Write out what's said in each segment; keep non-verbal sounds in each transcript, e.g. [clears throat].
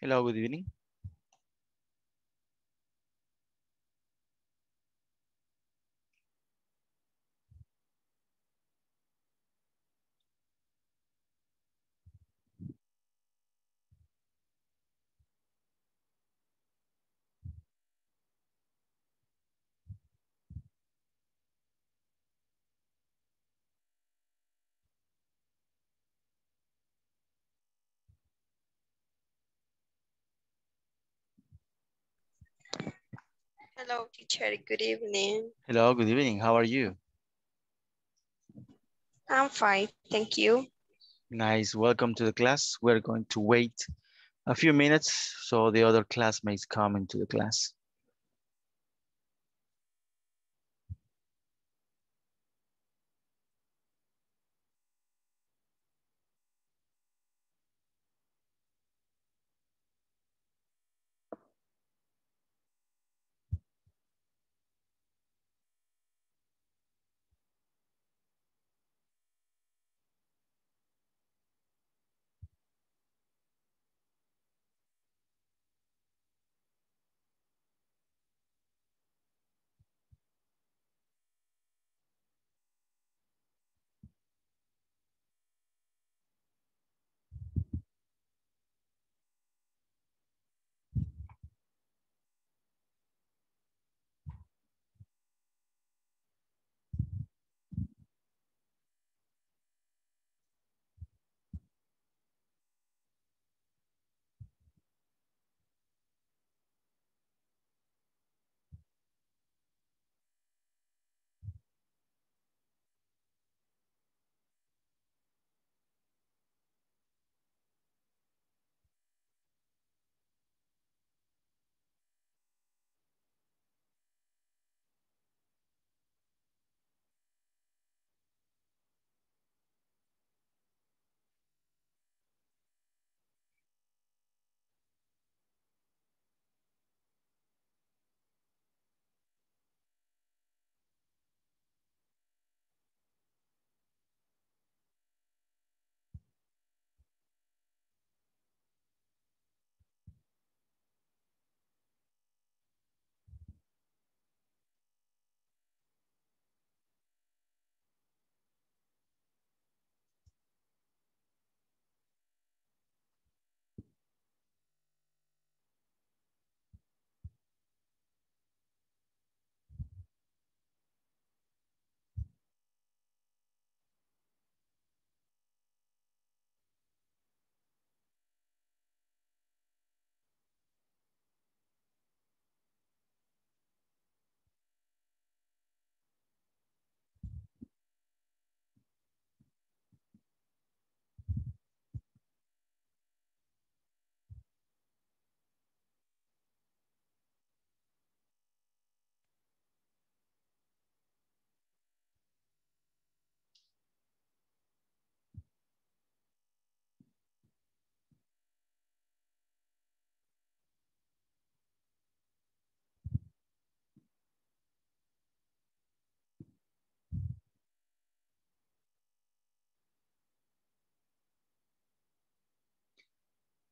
Hello, good evening. Hello, teacher. Good evening. Hello, good evening. How are you? I'm fine. Thank you. Nice. Welcome to the class. We're going to wait a few minutes so the other classmates come into the class.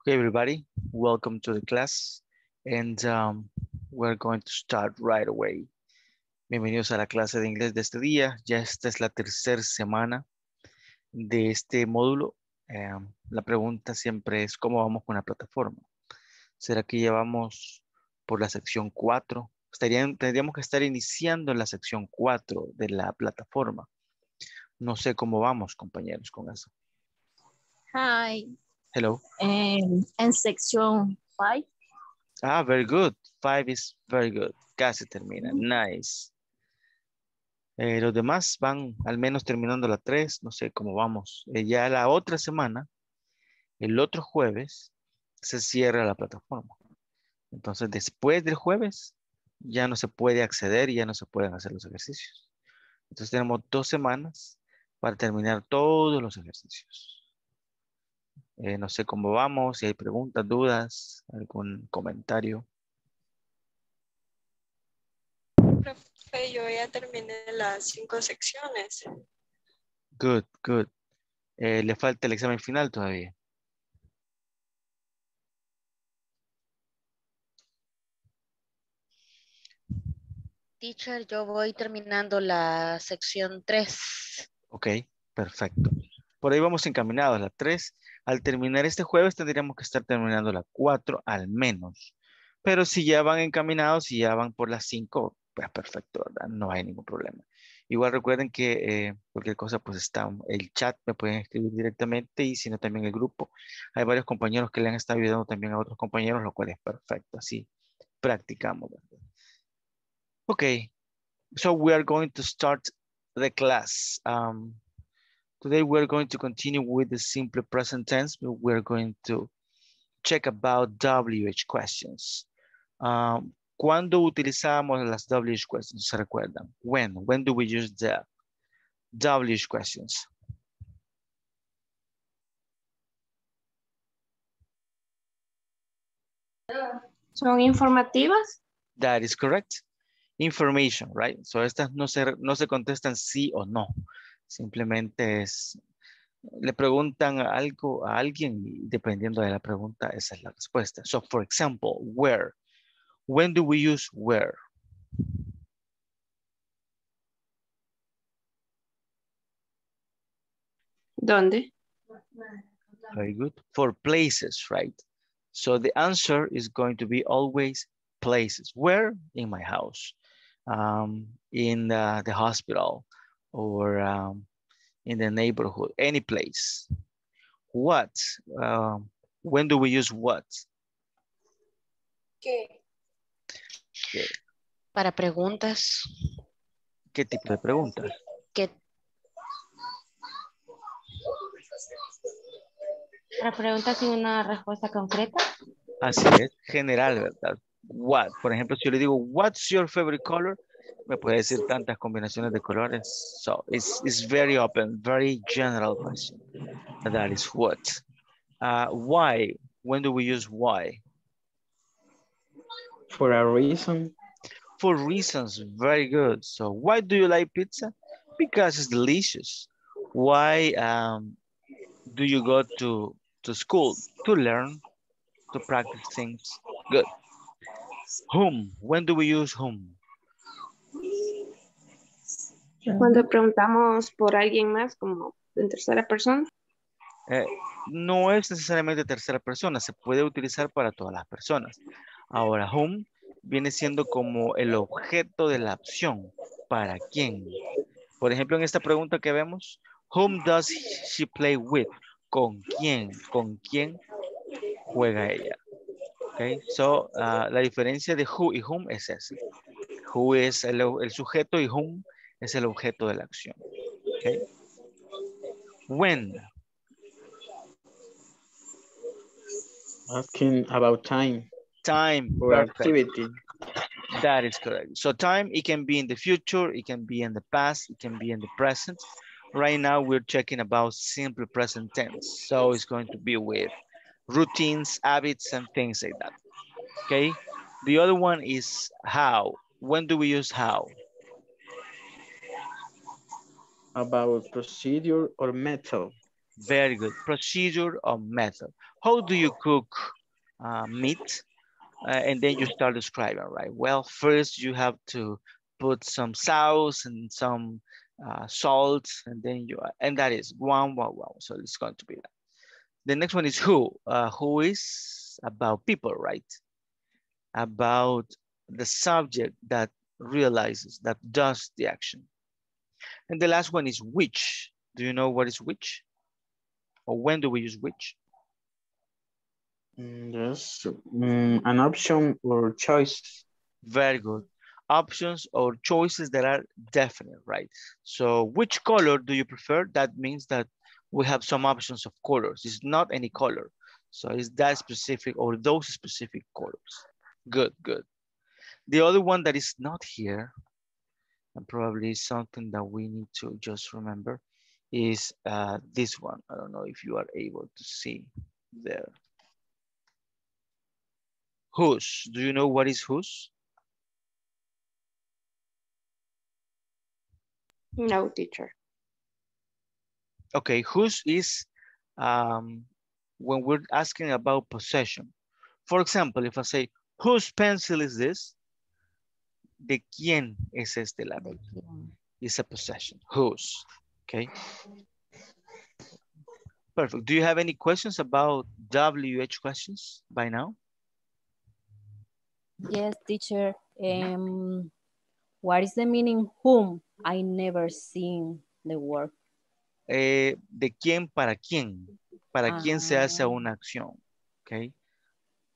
Okay, everybody, welcome to the class. And um, we're going to start right away. Bienvenidos a la clase de inglés de este día. Ya esta es la tercera semana de este módulo. Eh, la pregunta siempre es, ¿cómo vamos con la plataforma? ¿Será que ya vamos por la sección 4? Estarían, tendríamos que estar iniciando en la sección 4 de la plataforma. No sé cómo vamos, compañeros, con eso. Hi. Hello. And, and section 5. Ah, very good. Five is very good. Casi termina. Nice. Eh, los demás van al menos terminando la 3. No sé cómo vamos. Eh, ya la otra semana, el otro jueves, se cierra la plataforma. Entonces, después del jueves, ya no se puede acceder y ya no se pueden hacer los ejercicios. Entonces, tenemos dos semanas para terminar todos los ejercicios. Eh, no sé cómo vamos, si hay preguntas, dudas, algún comentario. Profe, yo ya terminé las cinco secciones. Good, good. Eh, ¿Le falta el examen final todavía? Teacher, yo voy terminando la sección 3. Ok, perfecto. Por ahí vamos encaminados, la 3. Al terminar este jueves tendríamos que estar terminando la 4 al menos. Pero si ya van encaminados, si ya van por las 5, pues perfecto, ¿verdad? No hay ningún problema. Igual recuerden que eh, cualquier cosa, pues está el chat, me pueden escribir directamente y si no también el grupo. Hay varios compañeros que le han estado ayudando también a otros compañeros, lo cual es perfecto. Así practicamos. ¿verdad? Okay, so we are going to start the class. Um, today we're going to continue with the simple present tense, but we're going to check about WH questions. Um, ¿Cuándo utilizamos las WH questions? ¿Se recuerdan? When? When do we use the WH questions? ¿Son informativas? That is correct. Information, right? So estas no se, no se contestan sí o no. Simplemente es, le preguntan algo a alguien y dependiendo de la pregunta, esa es la respuesta. So, for example, where? When do we use where? ¿Dónde? Very good. For places, right? So the answer is going to be always places. Where? In my house, um, in the, the hospital, or um, in the neighborhood, any place. What? Um, when do we use what? ¿Qué? ¿Qué, Para preguntas, qué tipo de preguntas? ¿qué, Para preguntas sin una respuesta concreta. Así es, general, ¿verdad? What? Por ejemplo, si yo le digo, what's your favorite color? Me puede decir tantas combinaciones de colores. So it's, it's very open, very general question. That is what. Uh, why? When do we use why? For a reason, For reasons, very good. So why do you like pizza? Because it's delicious. Why um, do you go to, to school? To learn, to practice things. Good. Whom? When do we use whom? Cuando preguntamos por alguien más, como en tercera persona. Eh, no es necesariamente tercera persona, se puede utilizar para todas las personas. Ahora, whom viene siendo como el objeto de la opción. ¿Para quién? Por ejemplo, en esta pregunta que vemos, whom does she play with? ¿Con quién? ¿Con quién juega ella? Okay, so ah, la diferencia de who y whom es esa. Who es el, el sujeto y whom es el objeto de la acción. Okay. When? asking about time Time. or activity. That is correct. So time, it can be in the future, it can be in the past, it can be in the present. Right now, we're checking about simple present tense. So it's going to be with routines, habits, and things like that. Okay. The other one is how. When do we use how? About procedure or method. Very good. Procedure or method. How do you cook uh, meat? Uh, and then you start describing, right? Well, first you have to put some sauce and some uh, salt, and then you, and that is one, one, one. So it's going to be that. The next one is who. Uh, who is about people, right? About the subject that realizes, that does the action. And the last one is which. Do you know what is which? Or when do we use which? Mm, Yes, mm, an option or choice. Very good. Options or choices that are definite, right? So which color do you prefer? That means that we have some options of colors. It's not any color. So it's that specific or those specific colors. Good, good. The other one that is not here, and probably something that we need to just remember, is uh, this one. I don't know if you are able to see there. Whose? Do you know what is whose? No, teacher. Okay, whose is um, when we're asking about possession. For example, if I say, whose pencil is this? ¿De quién es este lápiz? It's a possession. Whose? Okay. Perfect. Do you have any questions about WH questions by now? Yes, teacher. Um, what is the meaning whom? I never seen the word. Eh, ¿De quién para quién? ¿Para quién se hace Ah. una acción? Okay.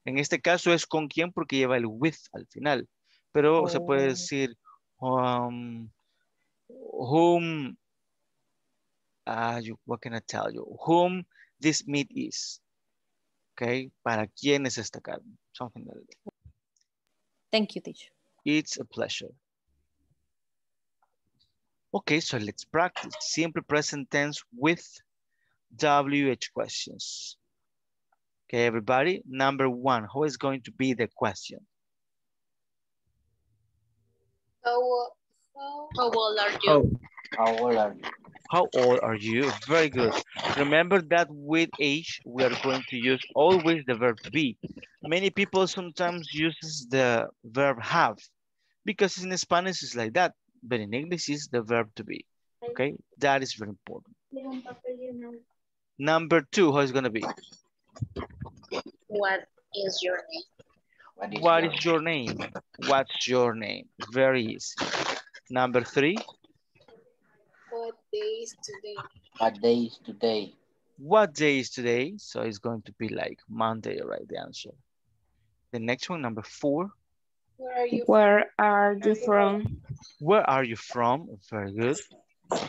En este caso es con quién porque lleva el with al final. Pero se puede Oh. decir um, whom, ah, you- what can I tell you? Whom this meat is. Okay. ¿Para quién es esta carne? Something like that. Thank you, teacher. It's a pleasure. Okay, so let's practice. Simple present tense with WH questions. Okay, everybody. Number one, who is going to be the question? How, how, How old are you? Oh, how old are you? How old are you? Very good. Remember that with age, we are going to use always the verb to be. Many people sometimes uses the verb have because in Spanish it's like that, but in English is the verb to be. Okay, that is very important. Number two, how is it gonna be? What is your name? What is your name? What's your name? Very easy. Number three, what day is today? What day is today? what day is today? So it's going to be like Monday, right? The answer. The next one, number four, Where are you? Where are you from? where are you from? Very good.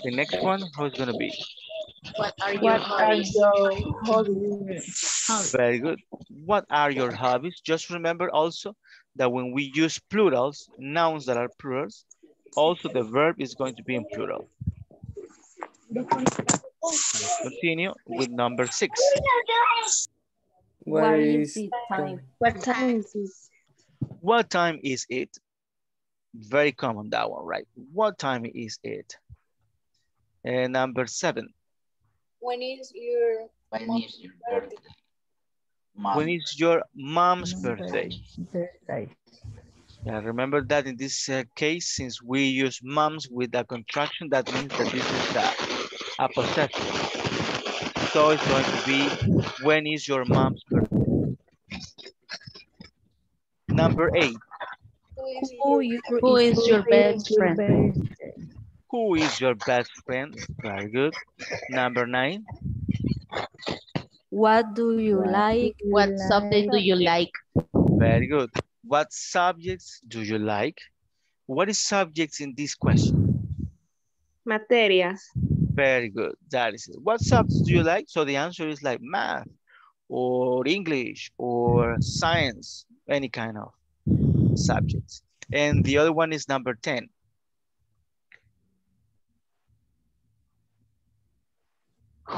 The next one, how's gonna be? What are your What are hobbies? your hobbies? Very good. What are your hobbies? Just remember also that when we use plurals, nouns that are plurals, also the verb is going to be in plural. Let's continue with number six. What is the time? What time is this? What time is it? Very common that one, right? What time is it? And number seven. When is your When is your birthday? Mom. When is your mom's birthday? Yeah, remember that in this uh, case, since we use moms with a contraction, that means that this is a, a possession. So it's going to be, when is your mom's birthday? Number eight, who is Who, your Who is your best friend? Who is your best friend? Very good. Number nine, What do you like? What subject do you like? very good. What subjects do you like? What is subjects in this question? Materias. Very good. That is it. What subjects do you like? So the answer is like math or English or science, any kind of subjects. And the other one is number 10.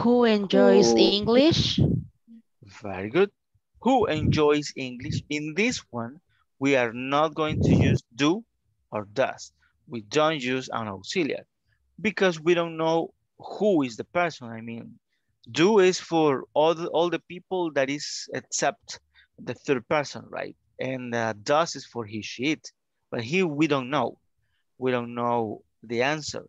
Who enjoys Who- English? Very good. Who enjoys English? In this one, we are not going to use do or does. We don't use an auxiliary because we don't know who is the person. I mean, do is for all the, all the people that is except the third person, right? And uh, does is for he, she, it. But here we don't know. We don't know the answer.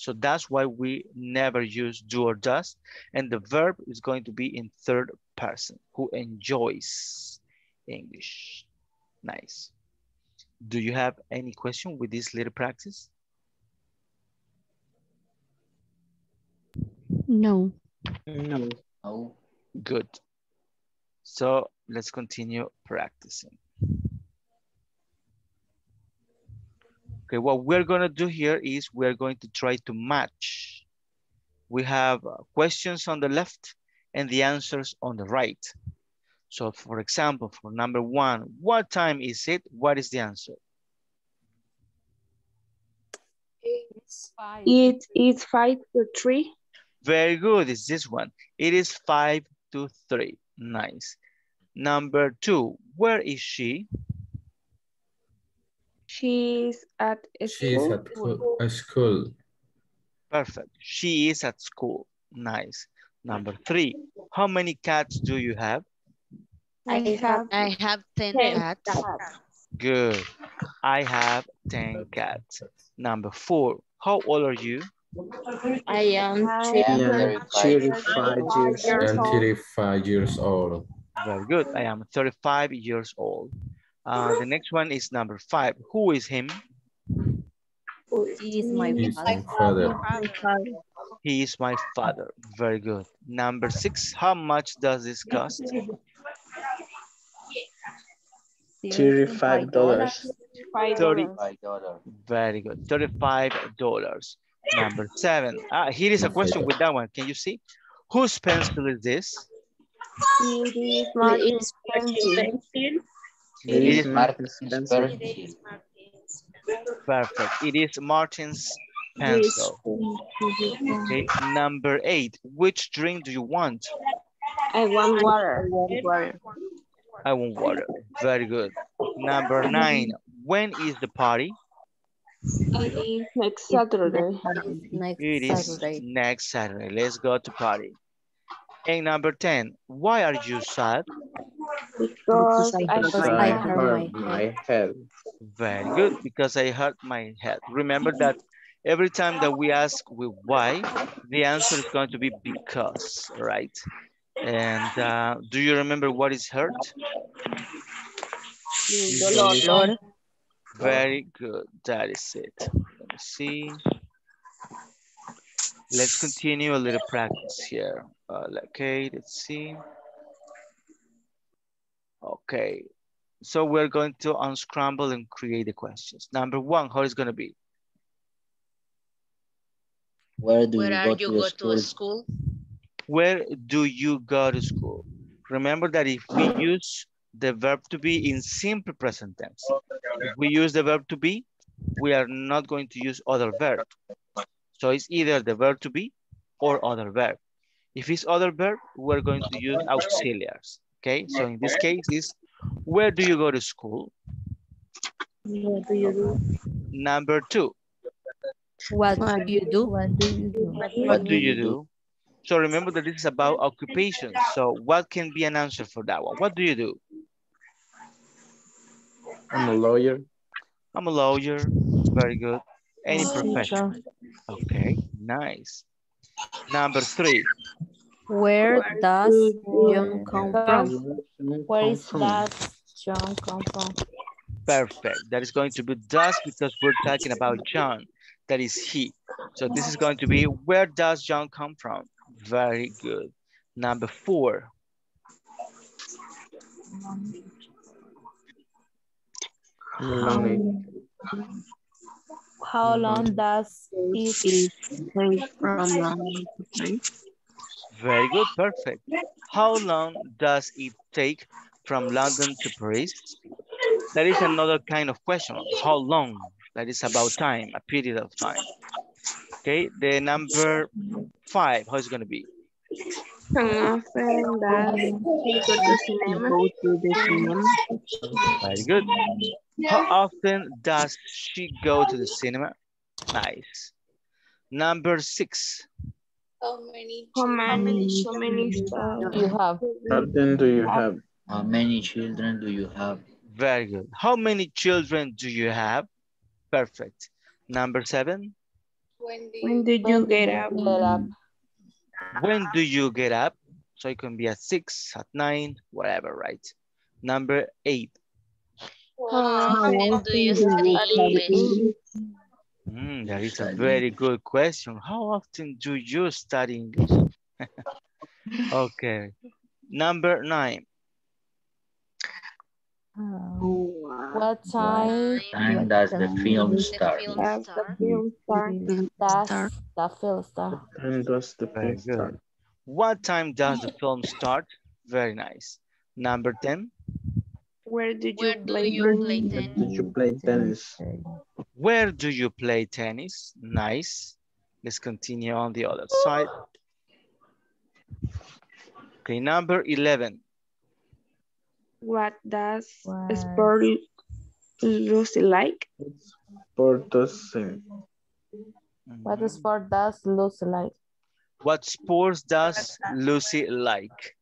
So that's why we never use do or does. And the verb is going to be in third person who enjoys English. Nice. Do you have any question with this little practice? No. No. No. Good. So let's continue practicing. Okay, what we're gonna do here is we're going to try to match. We have uh, questions on the left and the answers on the right. So for example, for number one, what time is it? What is the answer? It's It is five to three. Very good, it's this one. It is five to three, nice. Number two, where is she? She's at She's school. at co- a school. Perfect, she is at school, nice. Number three, how many cats do you have? I have I have 10 ten cats. Good. I have 10 cats. Number four. How old are you? I am 35 years. I'm 35 years old. Very good. I am 35 years old. Uh, the next one is number five. Who is him? He is my He's father. my father. He is my father. Very good. Number six. How much does this cost? $35. dollars. Very good. $35. Number seven. Ah, here is a question with that one. Can you see? Whose pencil is this? It is Martin's pencil. It is Martin's pencil. Perfect. It is Martin's pencil. Okay. Number eight. Which drink do you want? I want water. water. I want water. Very good. Number nine. When is the party? It is next Saturday. Next It is Saturday. next Saturday. Let's go to party. And number 10. Why are you sad? Because I Because got I my hurt hurt my my head. Very good, because I hurt my head. Remember that every time that we ask with why, the answer is going to be because, right? And uh, do you remember what is hurt? Lord, Very good, that is it. Let me see. Let's continue a little practice here. Uh, okay, let's see. Okay, so we're going to unscramble and create the questions. Number one, how is gonna be? Where do Where you are go you to go school? to school? Where do you go to school? Remember that if we use the verb to be in simple present tense, if we use the verb to be, we are not going to use other verb. So it's either the verb to be or other verb. If it's other verb, we're going to use auxiliaries. Okay, so in this case is where do you go to school? What do you do? Number two, what do you do? What do you do? what do you do? So remember that this is about occupation. So what can be an answer for that one? What do you do? I'm a lawyer. I'm a lawyer. Very good. Any profession. Okay, nice. Number three. Where does John come from? Where is From- that John come from? Perfect. That is going to be does because we're talking about John. That is he. So this is going to be where does John come from? Very good. Number four. Lonely. How long does it Take from London to Paris. Very good. Perfect. How long does it take from London to Paris? That is another kind of question. How long? That is about time, a period of time. Okay, the number five, how is it going to be? How often does he go to cinema? Go to the cinema. Very good. How often does she go to the cinema? Nice. Number six. How many? How children- many, how many stuff? you have? How then do you have? How many children do you have? Very good. How many children do you have? Perfect. Number seven. When do When you? did you get up? Get up. When do you get up? So it can be at six, at nine, whatever, right? Number eight. How When do you study English? Mm, that is a very good question. How often do you study English? [laughs] okay. Number nine. Oh, what time Time does the film start? film Does the film start? does the film start? Does the film start? What time does the film start? Very nice. Number 10. Where did you Where do play? you play When tennis? Did you play tennis? Where do you play tennis? Nice. Let's continue on the other side. Okay, number 11. What does What? sport Lucy like? Sport doesn't. What sport does Lucy like? What sports does Lucy like?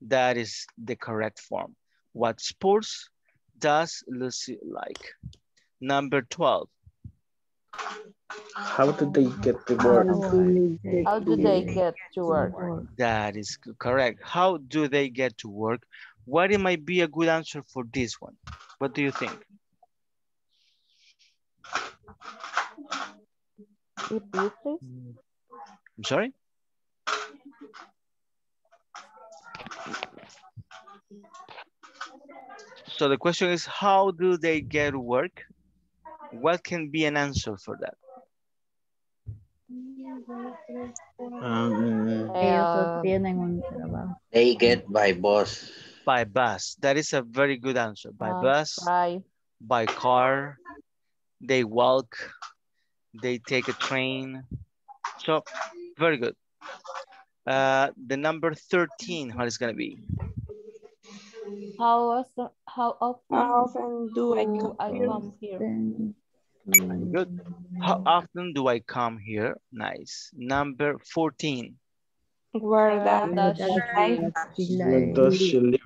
That is the correct form. What sports does Lucy like? Number 12. How do they get to work? How do they get to work? That is correct. How do they get to work? What it might be a good answer for this one? What do you think? Repeat, please. I'm sorry? So the question is, how do they get work? What can be an answer for that? Um, Ellos un trabajo. They get by bus. By bus. That is a very good answer. By uh, bus, By by car, they walk, they take a train. So, very good. Uh, the number 13, what is gonna be? how often, how often How often do I do come I here? come here? Very good. How often do I come here? Nice. Number 14. Where Where does does she live? where does she live?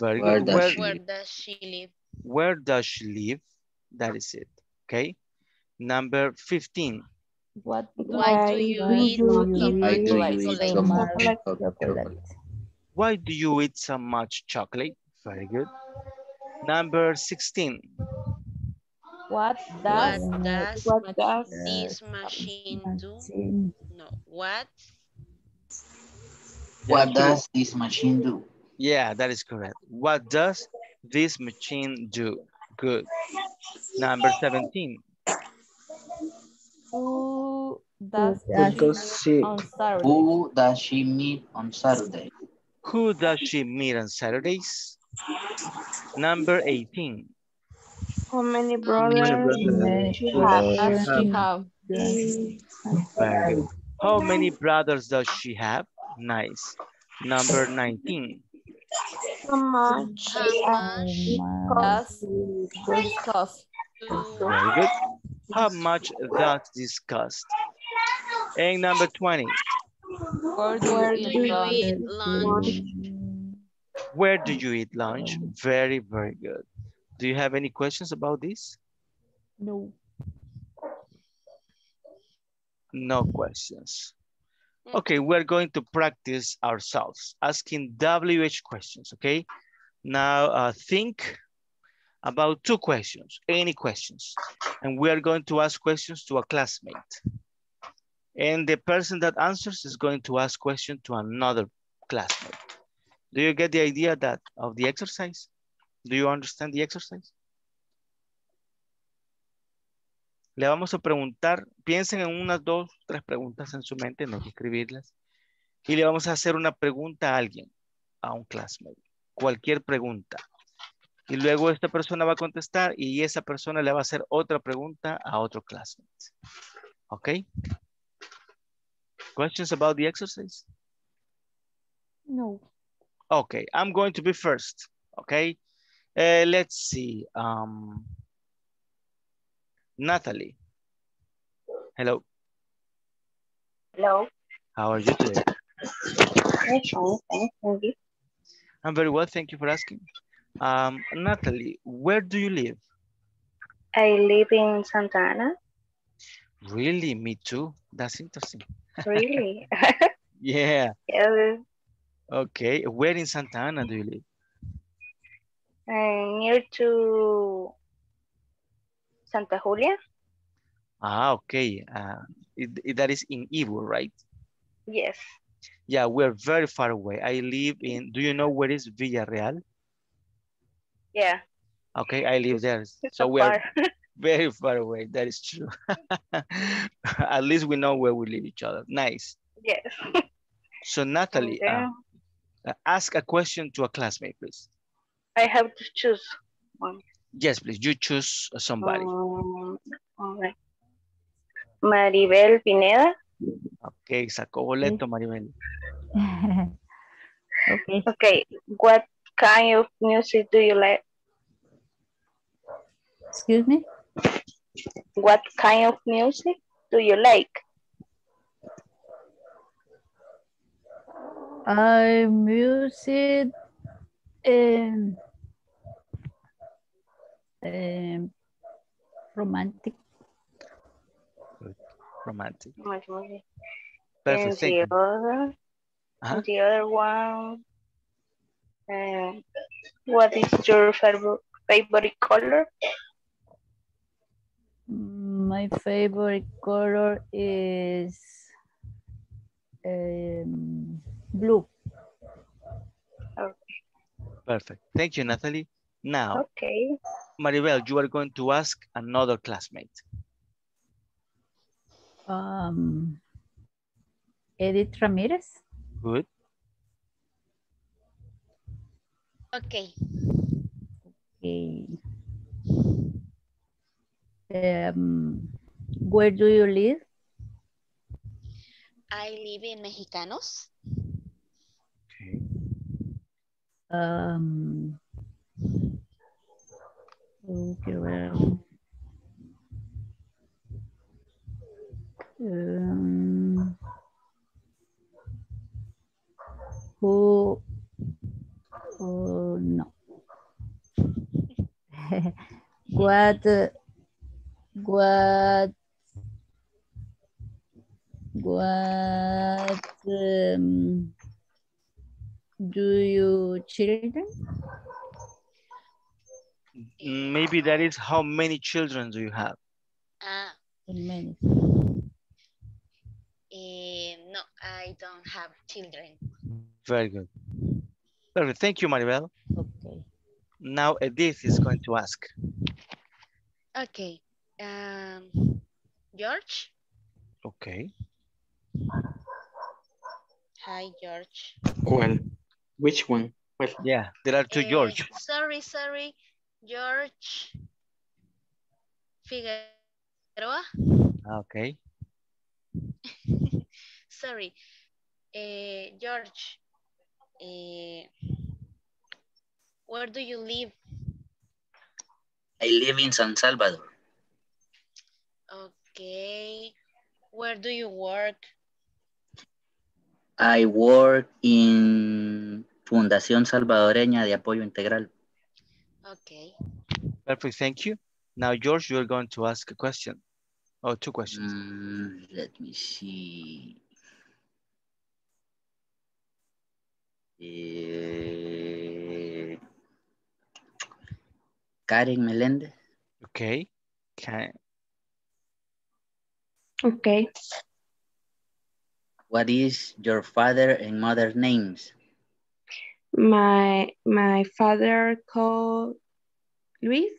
Very Where good. does Where, she Where does she live? where does she live? That is it. Okay. Number 15. What Why do you eat you so much do you eat so much chocolate? chocolate? Why do you eat so much chocolate? Very good. Number 16. what What does does What does this machine do? No. What? What does this machine do? Yeah, that is correct. What does this machine do? Good. Number 17. who does does she does she- on Saturday? Who does she meet on Saturday? Who does she meet on Saturdays? Number 18. how many brothers brothers she Does she have? How many brothers does she have? Nice. Number 19. How much How much Does this cost? do Very good. How much does this cost? And number 20. Where do Where you do eat you lunch? eat lunch? Where do you eat lunch? Very, very good. Do you have any questions about this? No. No questions. Okay, we're going to practice ourselves, asking WH questions, okay? Now uh, think about two questions, any questions. And we are going to ask questions to a classmate. And the person that answers is going to ask question to another classmate. Do you get the idea that of the exercise? Do you understand the exercise? Le vamos a preguntar, piensen en unas dos, tres preguntas en su mente, no hay que escribirlas. Y le vamos a hacer una pregunta a alguien, a un classmate, cualquier pregunta. Y luego esta persona va a contestar y esa persona le va a hacer otra pregunta a otro classmate. ¿Ok? Questions about the exercise? No. Okay, I'm going to be first. Okay, Uh, let's see. Um, Natalie. Hello. Hello. How are you today? Yes, fine, thanks, thank you. I'm very well. Thank you for asking. Um, Natalie, where do you live? I live in Santa Ana. Really? Me too. That's interesting. Really? [laughs] Yeah. yeah, Okay. Where in Santa Ana do you live? uh, near to Santa Julia. Ah, okay. Uh, it- it- that is in Ibu, right? Yes. Yeah, we're very far away. I live in, do you know where is Villarreal? Yeah. Okay, I live there. It's So so we are [laughs] very far away. That is true. [laughs] At least we know where we live each other. Nice. yes. So Natalie, uh, ask a question to a classmate, please. I have to choose one. Yes, please. You choose somebody. Um, all right. Maribel Pineda. Okay, sacó boleto, Maribel. [laughs] okay. Okay. What kind of music do you like? Excuse me? What kind of music do you like? I music um, Um, romantic. Romantic. Much more. Perfect. And Thank the you. other, Uh-huh. the other one, um, what is your favorite favorite color? My favorite color is um, blue. Perfect. Thank you, Natalie. Now, Okay. Maribel, you are going to ask another classmate. Um, Edith Ramirez. Good. Okay. Okay. Um, where do you live? I live in Mejicanos. Okay. Um, quiero ver. Um, who? Oh, no. [laughs] what? uh, What? What? Um, do you children? Maybe that is how many children do you have? Ah, Many. eh, no, I don't have children. Very good. Perfect. Thank you, Maribel. Okay. Now Edith is going to ask. Okay. Um, George. Okay. Hi, George. Well, which one? Well, Yeah, there are two Eh, George. Sorry, sorry. George Figueroa. Okay. [laughs] Sorry. Eh, George. eh, where do you live? I live in San Salvador. Okay. Where do you work? I work in Fundación Salvadoreña de Apoyo Integral. Okay. Perfect. Thank you. Now, George, you are going to ask a question. or Oh, two questions. Mm, let me see. Eh, Karen Meléndez. Okay. Can, Okay. What is your father and mother names? My my father called Luis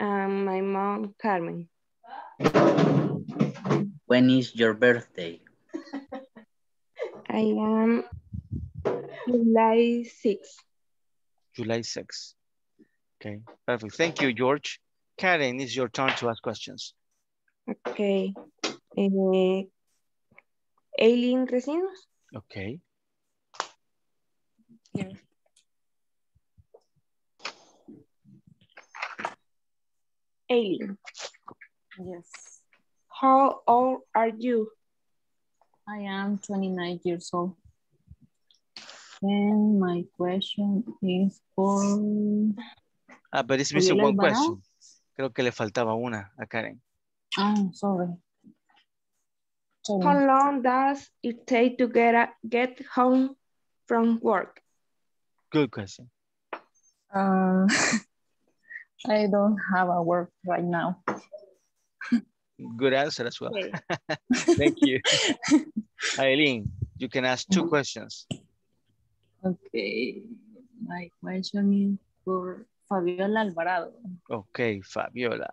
and my mom Carmen. When is your birthday? I am July 6. July 6. Okay. Perfect. Thank you, George. Karen, it's your turn to ask questions. Okay. Eh, Aileen Recinos. Okay. Aileen, Yes. how old are you? I am 29 years old. And my question is for... Ah, but it's missing Fabiola one question. Creo que le faltaba una a Karen. Ah, sorry. Sorry. How long does it take to get, a, get home from work? Good question. Uh, [laughs] I don't have a work right now. Good answer as well. Okay. [laughs] Thank you. [laughs] Eileen, you can ask two questions. Okay. My question is for Fabiola Alvarado. Okay, Fabiola.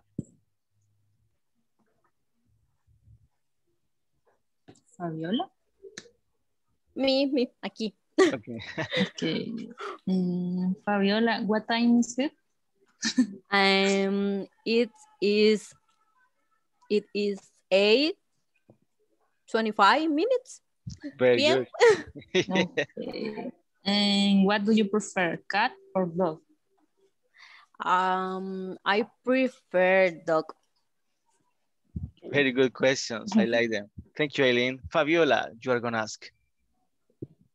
Fabiola? Me, me, aquí. Okay. Okay. Mm, Fabiola, what time is it? Um, it is, it is eight, 25 minutes. Very Bien. good. [laughs] Okay. And what do you prefer, cat or dog? Um, I prefer dog. Very good questions. I like them. Thank you, Eileen. Fabiola, you are gonna ask.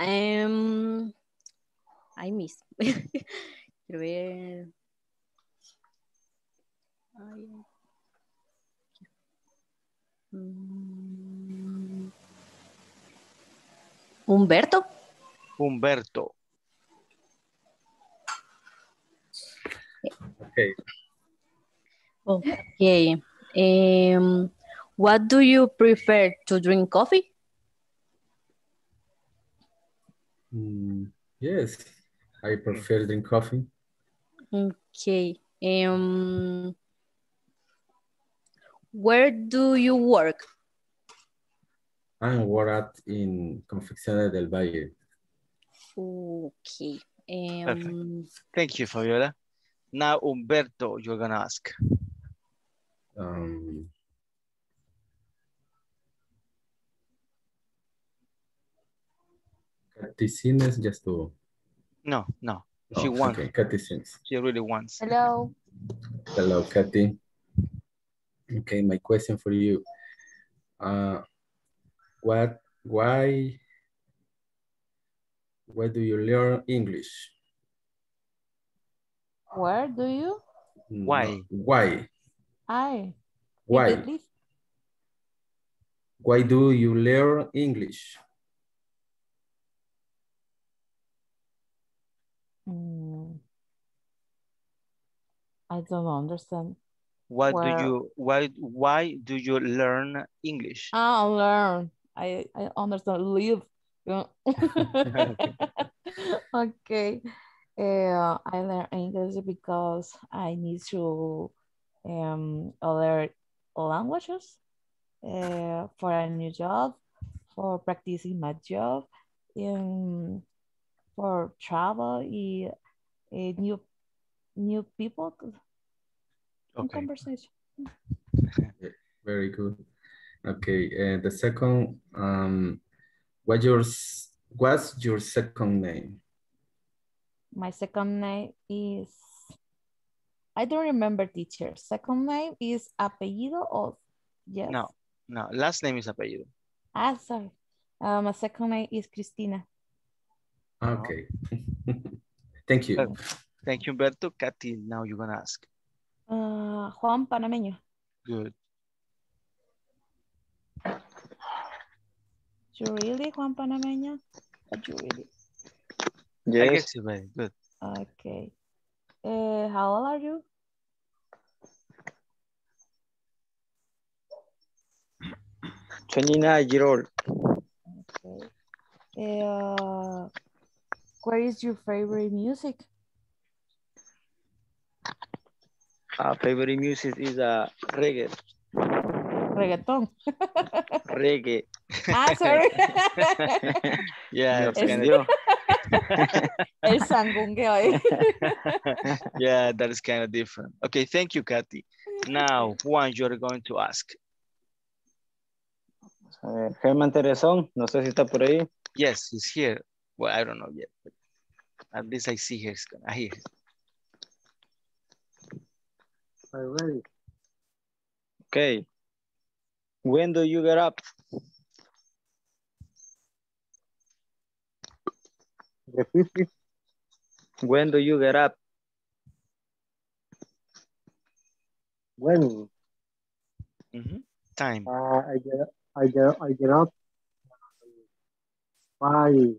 Um, I miss. Quiero ver. Mm. Humberto. Humberto. Okay. Okay. Um, what do you prefer to drink coffee? Mm, yes, I prefer drink coffee. Okay. Um, where do you work? I work at in Confecciones del Valle. Okay. Perfect. Um, Thank you, Fabiola. Now, Umberto, you're gonna ask. Um, Caticines just to... No, no. She Oh, wants. okay, Caticines. She really wants. Hello. Hello, Kathy. Okay, my question for you. Uh, what, why, why do you learn English? Where do you? No, Why? Why? I. Why? Why do you learn English? Mm. I don't understand. What Where- do you why why do you learn English? I learn. I, I understand. Live. Yeah. [laughs] [laughs] okay. Uh, I learn English because I need to um, other languages uh, for a new job, for practicing my job, um, for travel, y, eh, new new people, and Okay. conversation. [laughs] Very good. Okay, and the second, um, what your, what's your second name? My second name is, I don't remember teacher. Second name is apellido or, yes. No, no. Last name is apellido. Ah, sorry. Uh, my second name is Cristina. Okay. [laughs] Thank you. Perfect. Thank you, Humberto. Katy, now you're gonna ask. Uh, Juan Panameño. Good. You really, Juan Panameño? Are you really? I Yes, guess you're very good. Okay. Uh, how old are you? twenty-nine year old. Okay. Uh, what is your favorite music? Uh, favorite music is uh, reggae. Reggaeton. [laughs] Reggae. ah, sorry. [laughs] Yeah, Me it's kind ofendió. [laughs] El sangungueo ahí. yeah, that is kind of different. Okay, thank you, Kathy. Now, Juan, you're going to ask. A ver, Germán Terezón, no sé si está por ahí. Yes, he's here. Well, I don't know yet, but at least I see he's gonna I hear. him. I'm ready. Okay. When do you get up? When do you get up? When Mhm. Time. uh, I get I get I get up five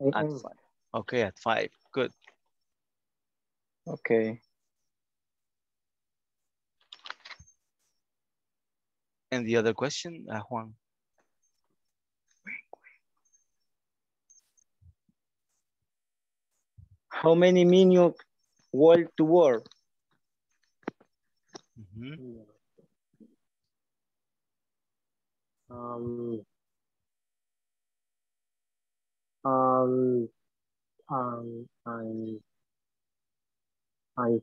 At five. Okay, at five. Good. Okay. And the other question, uh, Juan? How many minutes walk to work? Mhm. Um, um, um, I, I,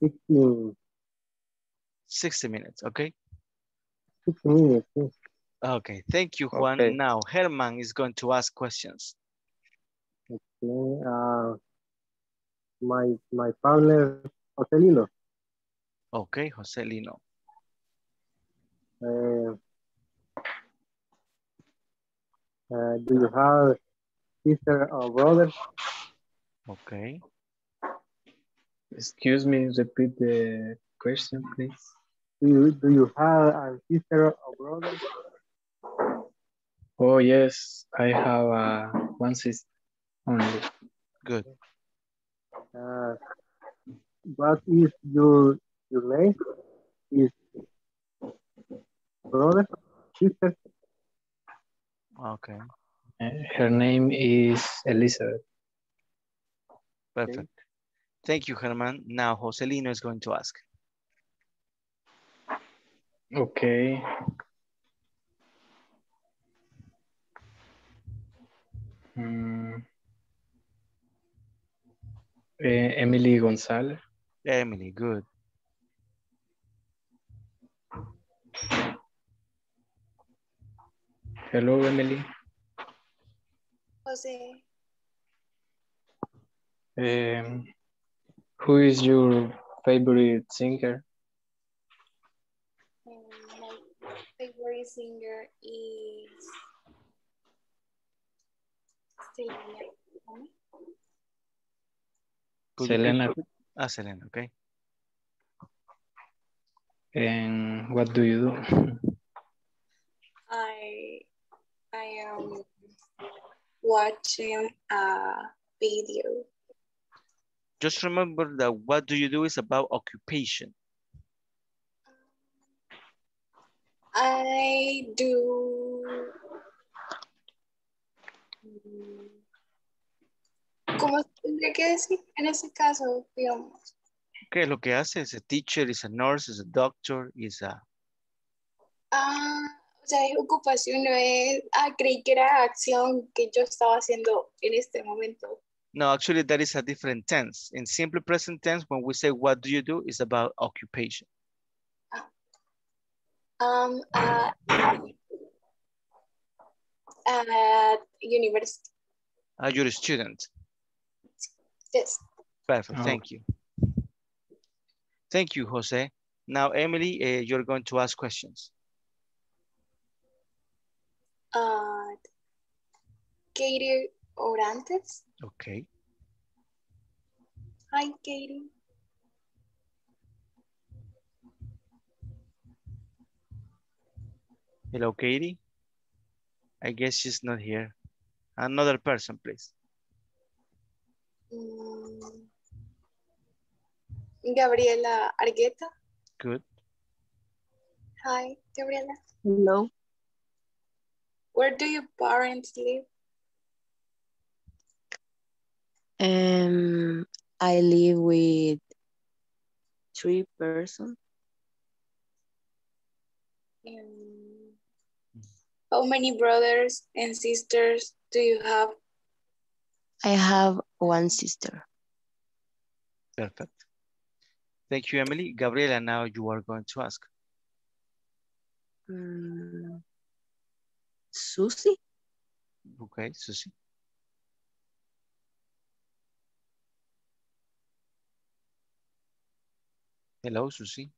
15, 60 minutes, okay? 15 minutes. yes. Okay, thank you, Juan. Okay. Now, Herman is going to ask questions. Okay, uh, my, my partner, Joselino, Okay, Jose Lino. uh, uh, do you have sister or brother? Okay. Excuse me, repeat the question, please. Do you, do you have a sister or brother? Oh, yes, I have uh, one sister only. Good. Uh, what is your your name? Is brother, sister? Okay. Uh, her name is Elizabeth. Perfect. Thank you, Herman. Now Joselino is going to ask. Okay. Mm. Eh, Emily Gonzalez. Emily, good. Hello, Emily. Jose, Um, who is your favorite singer? um, my favorite singer is Selena. Gomez. Could you Selena. Ah, Selena, okay. And what do you do? I I am watching a video. Just remember that what do you do is about occupation. I do. ¿Cómo tendría que decir en ese caso, digamos? ¿Qué es lo que hace? Es a teacher, is a nurse, is a doctor, is a... Ah, o sea, es ocupación, no es. Ah, creí que era acción que yo estaba haciendo en este momento. No, actually that is a different tense. In simple present tense, when we say what do you do, is about occupation. Um, at, at university. Uh, you're a student. Yes. Perfect, Oh. thank you. Thank you, Jose. Now, Emily, uh, you're going to ask questions. Uh, Katie Orantes. Okay. Hi, Katie. Hello, Katie. I guess she's not here. Another person, please. Mm, Gabriela Argueta. Good. Hi, Gabriela. Hello. Where do your parents live? Um, I live with three persons. Um, how many brothers and sisters do you have? I have one sister. Perfect. Thank you, Emily. Gabriela, now you are going to ask. Mm, Susie. Okay, Susie. Hello, Susie.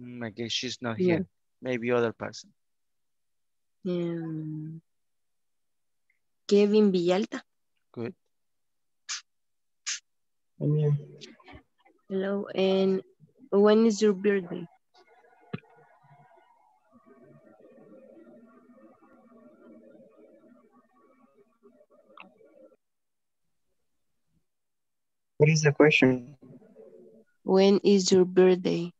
Mm, I guess she's not Yeah. here. Maybe other person. Um, Kevin Villalta. Good. Hello. And when is your birthday? What is the question? When is your birthday?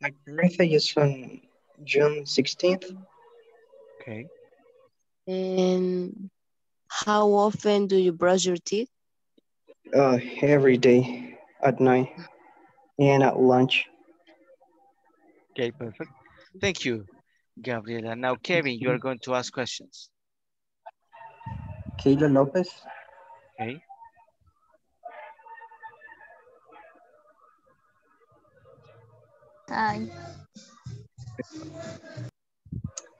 My birthday is on June 16th. Okay. And how often do you brush your teeth? Uh, every day at night and at lunch. Okay, perfect. Thank you, Gabriela. Now, Kevin, you are going to ask questions. Kayla Lopez. Okay. Hi.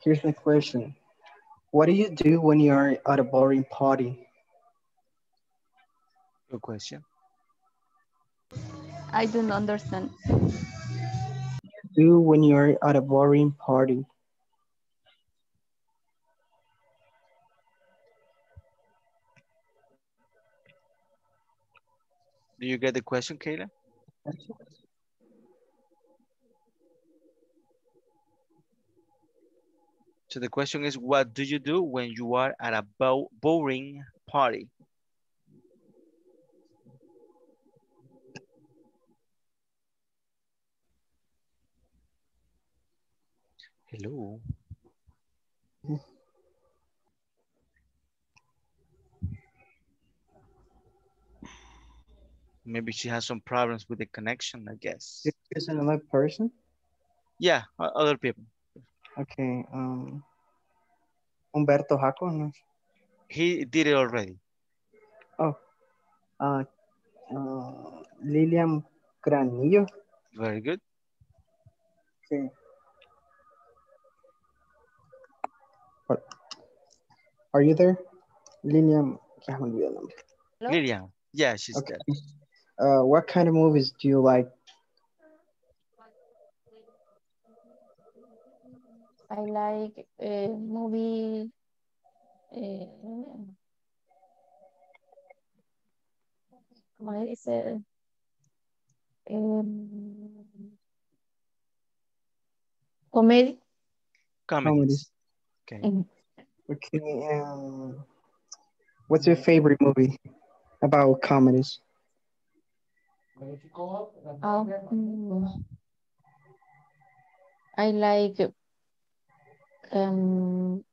Here's my question. What do you do when you are at a boring party? Good question. I don't understand. You do when you're at a boring party? Do you get the question, Kayla? So the question is, what do you do when you are at a bow bowling party? Hello. Maybe she has some problems with the connection, I guess. Is another person? Yeah, other people. Okay. Um, Humberto Jaco, no. He did it already. Oh. Uh, uh, Lilian Granillo. Very good. Okay. What? Are you there? Lilian, ya me olvidó el nombre. Lilian. Yeah, she's Okay. good. Uh, what kind of movies do you like? I like a movie. eh, ¿Cómo dice? Em, comedy. Comedies. Okay. Okay. Um, what's your favorite movie about comedies? Mm, I like um,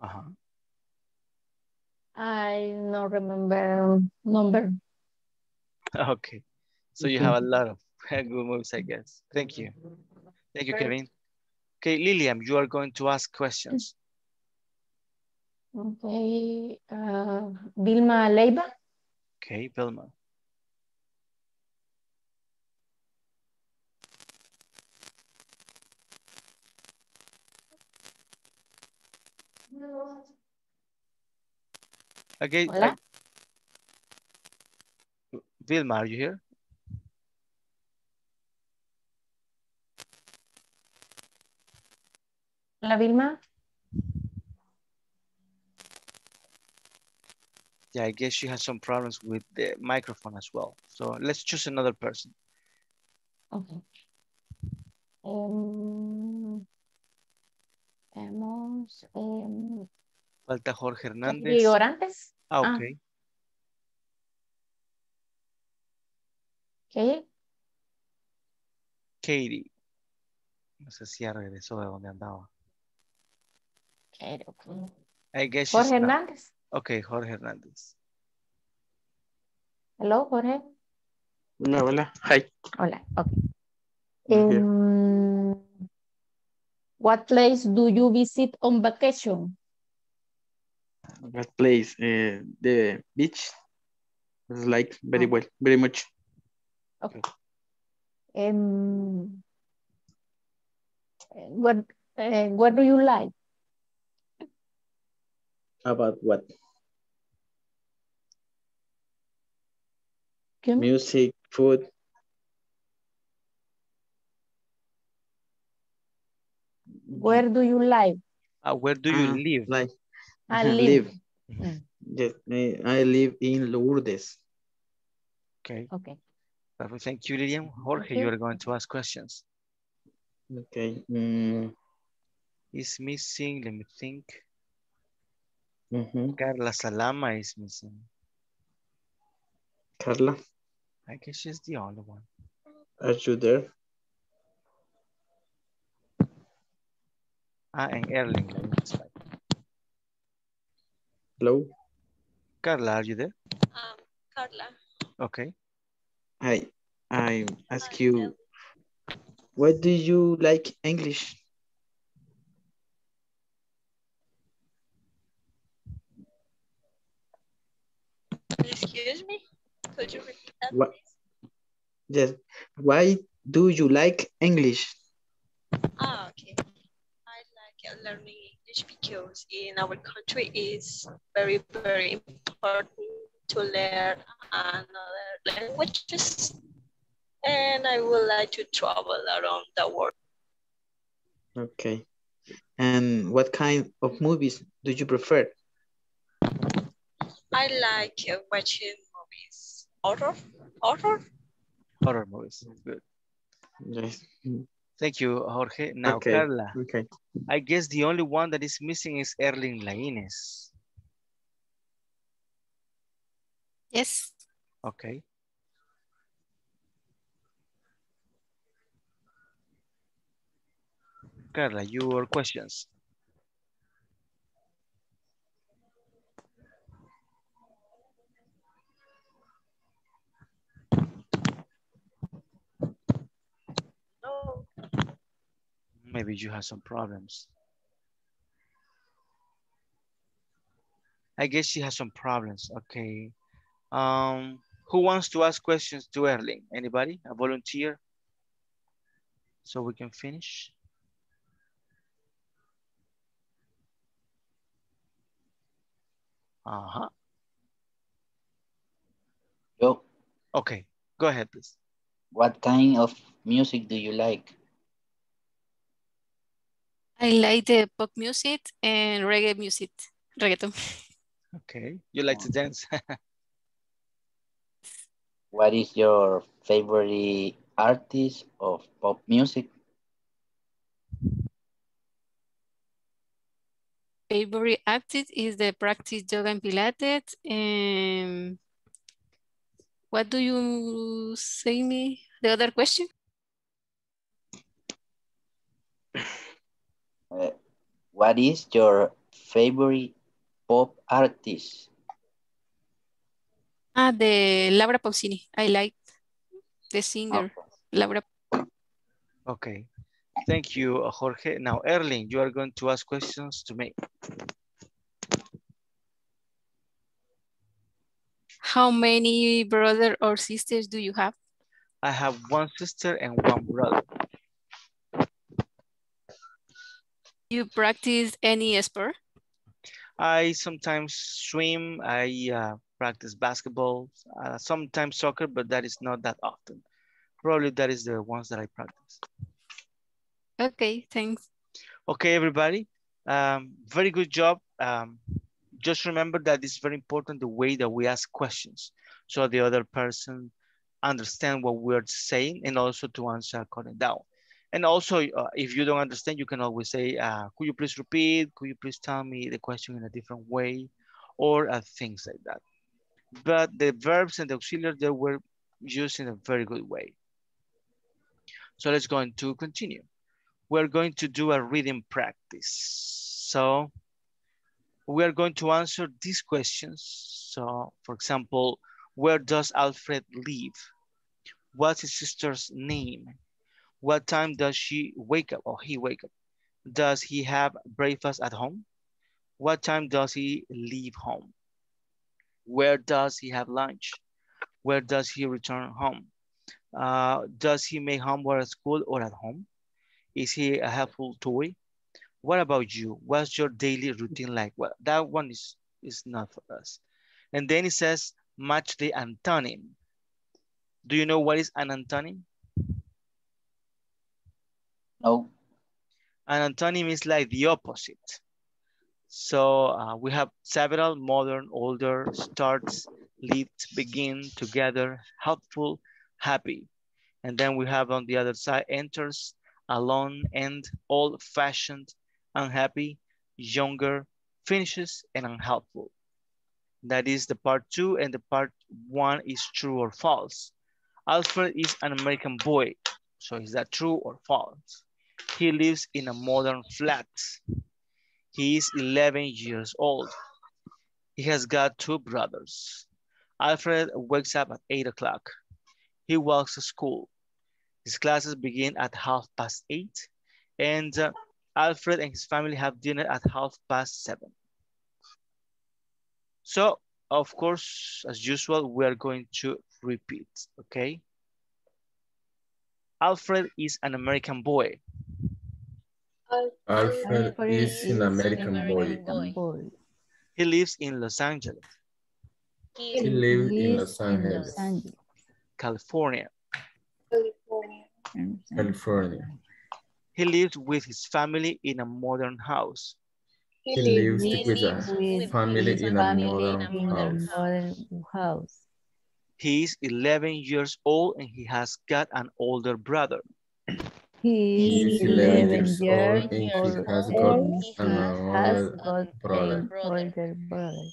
Uh-huh. I don't remember number. Okay. So you have a lot of [laughs] good moves, I guess. Thank you. Thank you, Kevin. Okay, Lilian, you are going to ask questions. Okay, uh, Vilma Leiva. Okay, Vilma. Okay. Hola. I- Vilma, are you here? Hola, Vilma. Yeah, I guess she has some problems with the microphone as well. So let's choose another person. Okay. Em, veamos, em, Falta Jorge Hernández. Katy Orantes. Ah, Ah. ok. Okay. Katie. No sé si ya regresó de donde andaba. Okay. I guess Jorge. Hernández. Okay, Jorge Hernández. Hello, Jorge. Hola, hola. Hi. Hola. Okay. I'm here. Em, what place do you visit on vacation? What place? Uh, the beach. It's like very Ah. well, very much. Okay. Em, what eh, what do you like? About what? Excuse me? Music, food. Where do you live? Uh, where do you Ah, live? Like I [laughs] live. live. Eh, I live in Lourdes. Okay, Okay. perfect. Thank you, Lilian. Jorge, you you. are going to ask questions. Okay. Mm, Is missing, let me think. mhm. Carla Salama is missing. Carla, I guess she's the only one. are you there? Ah, and Erling. let me just. Hello. Carla, are you there? Um, Carla. Okay. I I ask you, what do you like English? Excuse me? Could you repeat What? Yes. Why do you like English? Ah, okay. I like learning English because in our country it's very, very important to learn another languages. And I would like to travel around the world. Okay. And what kind of movies do you prefer? I like watching movies. Horror? Horror? Horror movies. Good. Yes. Thank you, Jorge. Now, Okay, Carla. Okay. I guess the only one that is missing is Erling Laines. Yes. Okay. Carla, your questions. No. Maybe you have some problems. I guess she has some problems. Okay. Um, who wants to ask questions to Erling? Anybody? A volunteer? So we can finish. Uh-huh. Yo, Okay, go ahead, please. what kind of music do you like? I like the pop music and reggae music. Reggaeton. Okay, you like to dance? [laughs] What is your favorite artist of pop music? Favorite artist is the practice yoga and Pilates. And what do you say me? The other question? [laughs] Uh, what is your favorite pop artist? Ah, the Laura Pausini. I like the singer, Laura. Okay, thank you, Jorge. Now, Erling, you are going to ask questions to me. How many brothers or sisters do you have? I have one sister and one brother. You practice any sport? I sometimes swim, I uh, practice basketball, uh, sometimes soccer, but that is not that often. Probably that is the ones that I practice. Okay, thanks. Okay, everybody, um, very good job. Um, just remember that it's very important the way that we ask questions so the other person understand what we're saying and also to answer according down. And also, uh, if you don't understand, you can always say, uh, could you please repeat? Could you please tell me the question in a different way? Or uh, things like that. But the verbs and the auxiliaries, they were used in a very good way. So let's go on to continue. We're going to do a reading practice. So we are going to answer these questions. So for example, where does Alfred live? What's his sister's name? What time does she wake up or he wake up? Does he have breakfast at home? What time does he leave home? Where does he have lunch? Where does he return home? Uh, does he make homework at school or at home? Is he a helpful toy? What about you? What's your daily routine like? Well, that one is, is not for us. And then it says, match the antonym. Do you know what is an antonym? No. An antonym is like the opposite. So uh, we have several modern, older, starts, lived, begin, together, helpful, happy. And then we have on the other side, enters, alone, end, old fashioned, unhappy, younger, finishes, and unhelpful. That is the part two and the part one is true or false. Alfred is an American boy. So is that true or false? He lives in a modern flat. He is 11 years old. He has got two brothers. Alfred wakes up at eight o'clock. He walks to school. His classes begin at half past eight and uh, Alfred and his family have dinner at half past seven. So, of course, as usual, we are going to repeat, okay? Alfred is an American boy. Alfred is an American boy. He lives in Los Angeles, He lives in Los Angeles, California. California. He lives with his family in a modern house. He lives He with a with family his in a family modern in a house. modern house. He is 11 years old and he has got an older brother. He He is is 11 11 years years old and he has eh, got he has another brother. an older brother.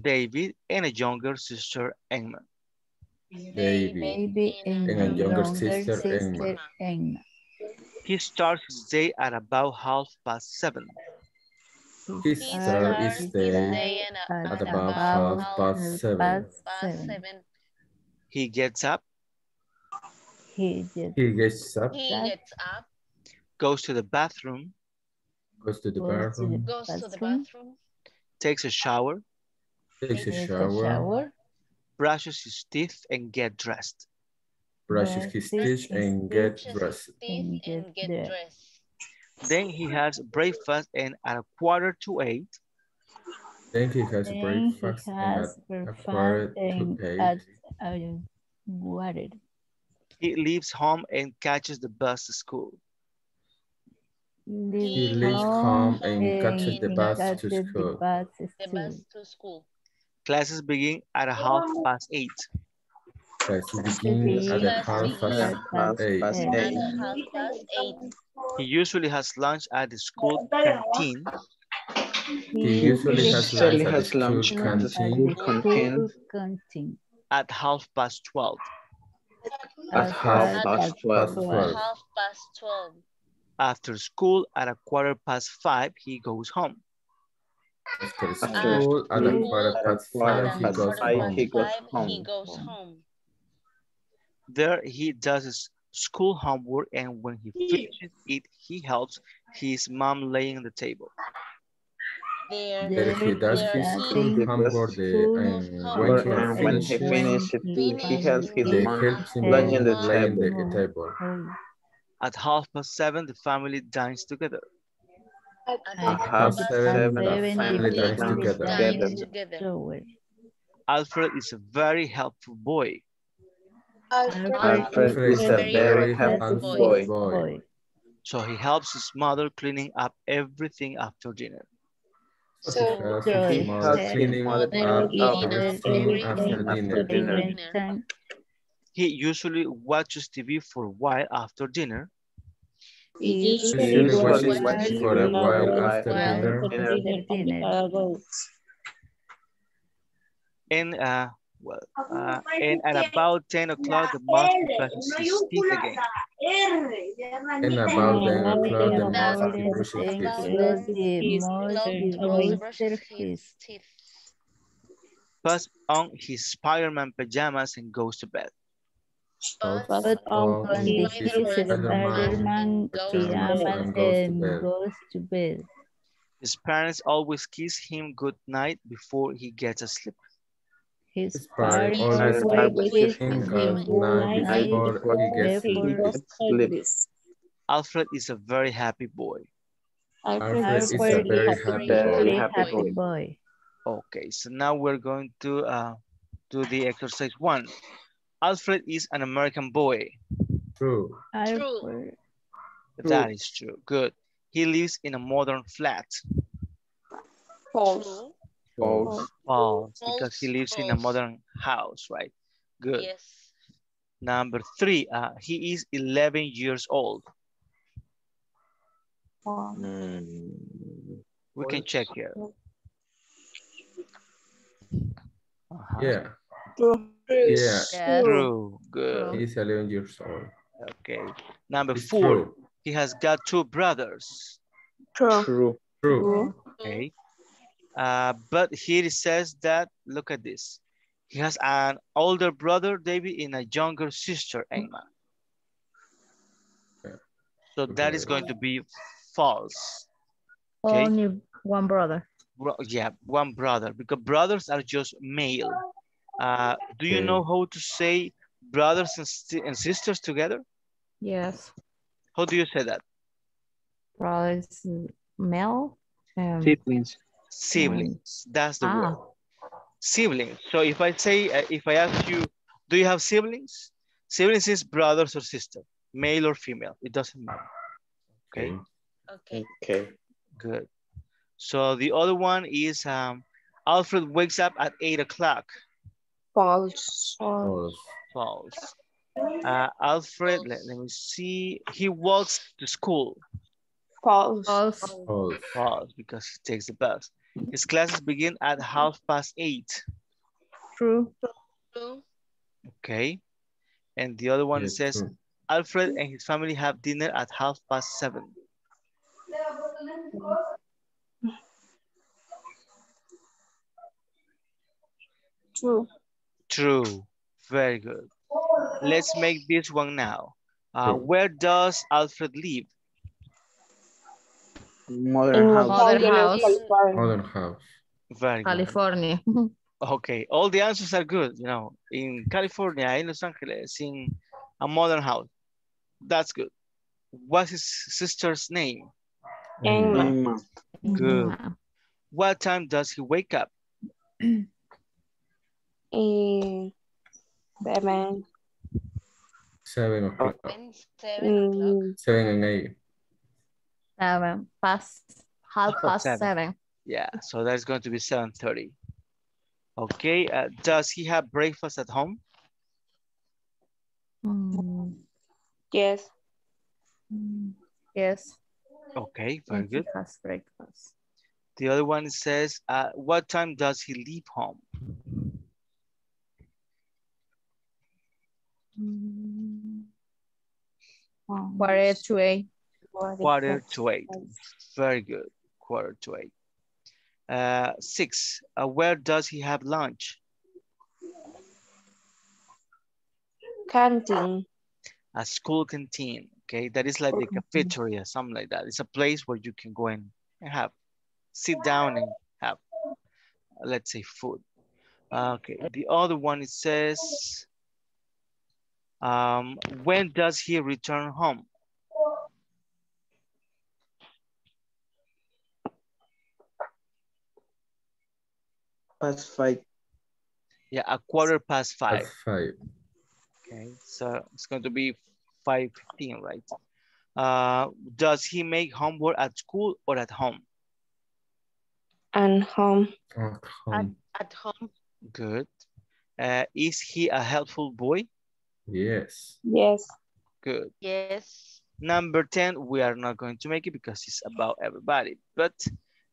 David and a younger sister, Emma. David Baby and and a a younger younger sister, sister, Emma. Emma. He starts his day at about half past seven. He He starts starts his his day day at at about about half past half seven. past seven. He gets up, He just He gets up, He gets up, goes to the bathroom, goes to the goes to the bathroom, goes to the bathroom, bathroom, takes a shower, takes a takes a shower, shower, brushes his teeth, and get dressed. brushes his teeth, and teeth, dressed. and and get get dressed. dressed. Then he has breakfast and at a quarter to eight, Then he has Then he breakfast and has at a quarter to eight, at uh, water. He leaves home and catches the bus to school. he Leaves leaves home and catches the bus to catches the school. bus The bus to school. Classes begin at a half past eight. Classes begin at a half past eight. eight. eight. eight. He usually has lunch at the school canteen He He usually has lunch usually at the has school lunch at the school canteen school canteen at half past 12. At at half half past past twelve. twelve. twelve. Half past twelve. After school at a quarter past five, he goes home. After After school, at a quarter past five, he goes home. he goes Five, he goes home. There he does his school homework and when he finishes it, he helps his mom laying the table. There, There he does there his he school He does homework the, school and homework. when he and he helps his they mom help him laying the table. table. At half past seven, the family dines together. At At half half past past past seven, seven, the the seven, the family dines together. together. dines together. together. Alfred is a very helpful boy. Alfred Alfred Alfred is a very helpful boy. boy. So he helps his mother cleaning up everything after dinner. So So he helps So his he mother helps his cleaning mother up Every up everything after dinner. after dinner. He usually watches TV for a while after dinner. he Usually usually watches TV TV for a while while after dinner. after dinner. And uh, well, uh, and at about 10 o'clock, the master brushes his teeth again. And about ten o'clock, the the master morning brushes his teeth. was then he most closed, the closed most brushes his his teeth. Puts on his Spider-Man pajamas and goes to bed. But Put on on his his Spider-Man Spider-Man goes to pajamas. And goes to bed. goes to bed. His parents always kiss him good night before he gets asleep. His His parents parents always always kiss kiss him him good good night night before he gets before sleep. Sleep. Alfred is a very happy boy. Alfred is a Alfred very is a happy very boy. happy boy. Okay, so now we're going to uh, do the exercise one. Alfred is an American boy. True. Alfred That is true. Good. He lives in a modern flat. False. True. False. False, because he False, lives in a modern house, right? Good. Yes. Number three, uh, he is 11 years old. Mm, We can check here. Uh-huh. Yeah. Yeah. Yeah. True. Good. He's 11 years old. Okay. Number It's four, true. he has got two brothers. True. True. True. Okay. Uh, but here it says that, look at this. He has an older brother, David, and a younger sister, Emma. Yeah. So that is going to be false. Okay. Only one brother. Bro- yeah, one brother, because brothers are just male. Uh, do you Okay. know how to say brothers and, and sisters together? Yes. How do you say that? Brothers male. Um, Siblings. Siblings. That's the word. ah, Siblings. So if I say, uh, if I ask you, do you have siblings? Siblings is brothers or sister, male or female. It doesn't matter. Okay. Okay. Okay. Good. So the other one is um, Alfred wakes up at eight o'clock. False. False. False. Uh, Alfred, let, let me see. He walks to school. False. False. False. False, because he takes the bus. His classes begin at half past eight. True. True. Okay. And the other one Yes, says true. Alfred and his family have dinner at half past seven. True. True. Very good. Let's make this one now. Uh, where does Alfred live? Modern In house. Mother house. California. Modern house. Very good. California. [laughs] Okay, all the answers are good, you know, in California, in Los Angeles, in a modern house. That's good. What's his sister's name? Emma. Emma. Good. Yeah. What time does he wake up? [clears throat] Eh, seven. Seven o'clock. When seven o'clock. Seven and eight. Seven. Past half Half past seven. seven. Yeah, so that's going to be 7.30. Okay, uh, does he have breakfast at home? Mm, yes. Yes. Okay, very And he good. has breakfast. The other one says, uh, what time does he leave home? Quarter to eight. Quarter to eight. Very good. Quarter to eight. Uh, six, uh, where does he have lunch? Canteen. A school canteen. Okay, that is like the cafeteria, something like that. It's a place where you can go and have, sit down and have, let's say, food. Okay, the other one, it says, um, when does he return home? Past five. Yeah, a quarter past five. That's five. Okay, so it's going to be 5.15, right? Uh, does he make homework at school or at home? And home. At At, home. at home. Good. Uh, is he a helpful boy? Yes. Yes. Good. Yes. Number 10, we are not going to make it because it's about everybody. But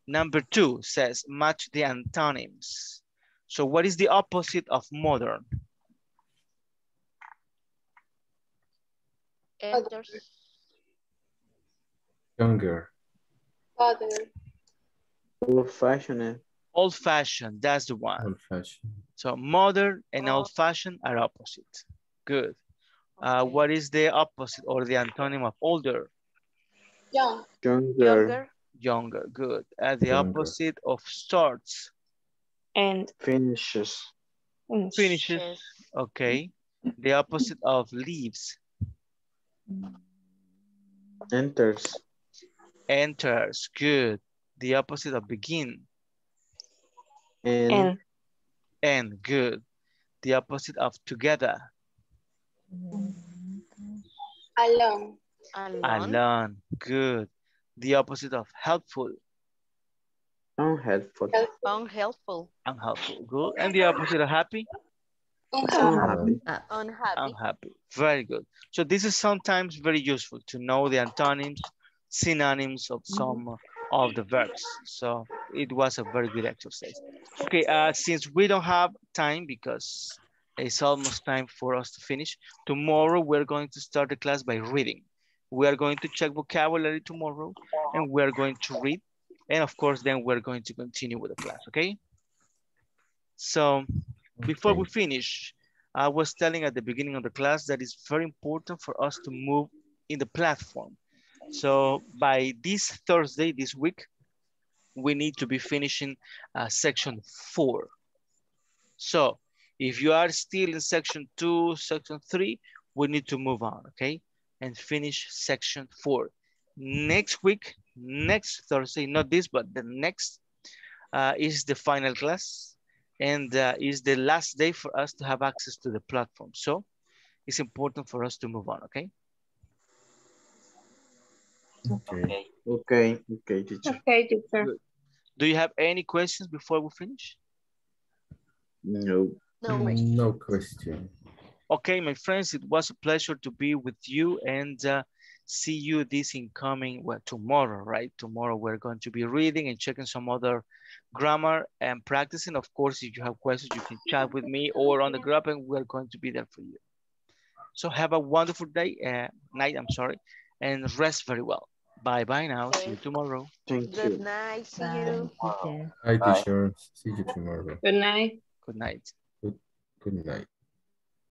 number two says match the antonyms. So what is the opposite of modern? Elders. Younger. Father. Old fashioned. Old fashioned, that's the one. Old fashioned. So modern and old fashioned are opposite. Good. Uh, what is the opposite or the antonym of older? Young. Younger. Younger. Younger, good. Uh, the Younger. opposite of starts, And Finishes. finish. finishes, okay. The opposite of leaves, Enters. enters, good. The opposite of begin, And, And end, good. The opposite of together, Alone. Alone. alone, good. The opposite of helpful, unhelpful. Unhelpful. unhelpful, good. And the opposite of happy, Unhappy. Unhappy. Unhappy. unhappy. Very good. So this is sometimes very useful to know the antonyms, synonyms of some of the verbs. So it was a very good exercise. Okay, uh, since we don't have time because it's almost time for us to finish, tomorrow we're going to start the class by reading. We are going to check vocabulary tomorrow and we're going to read. And of course, then we're going to continue with the class, okay? So before we finish, I was telling at the beginning of the class that it's very important for us to move in the platform. So by this Thursday, this week, we need to be finishing uh, section four. So if you are still in section two, section three, we need to move on, okay? And finish section four. Next week, next Thursday, not this, but the next uh, is the final class and uh, is the last day for us to have access to the platform. So it's important for us to move on, okay? Okay. Okay, okay, teacher. Okay, teacher. Do you have any questions before we finish? No. Mm, No question. Okay, my friends, it was a pleasure to be with you and uh, see you this incoming, well, tomorrow, right? Tomorrow we're going to be reading and checking some other grammar and practicing. Of course, if you have questions, you can chat with me or on the group and we're going to be there for you. So have a wonderful day, uh, night, I'm sorry, and rest very well. Bye-bye now. See you tomorrow. Thank Good night. See you. Hi, teacher. See you tomorrow. Good night. Good night. Good, Good night.